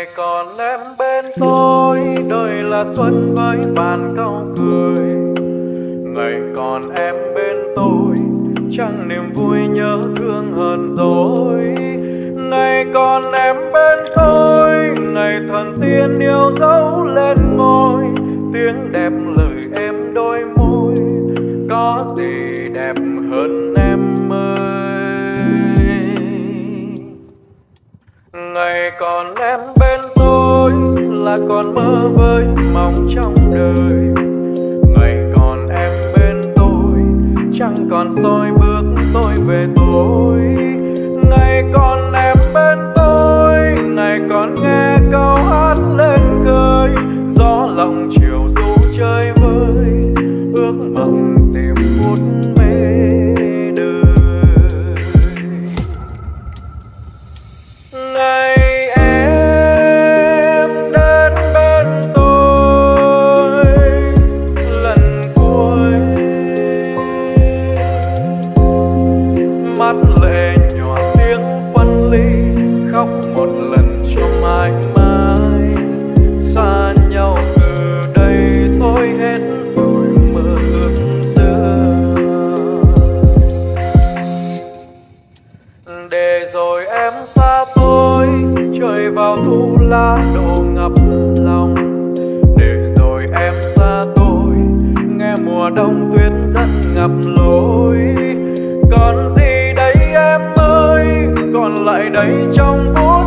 ngày còn em bên tôi. Đời là xuân với bàn câu cười. Ngày còn em bên tôi, chẳng niềm vui nhớ thương hơn rồi ngày còn em bên tôi, ngày thần tiên yêu dấu lên ngôi. Tiếng đẹp lời em đôi môi, có gì đẹp hơn ngày còn em bên tôi là còn mơ với mong trong đời. Ngày còn em bên tôi, chẳng còn soi bước tôi về tôi ngày còn em lá đổ ngập lòng. Để rồi em xa tôi, nghe mùa đông tuyết rất ngập lối. Còn gì đây em ơi, còn lại đây trong vui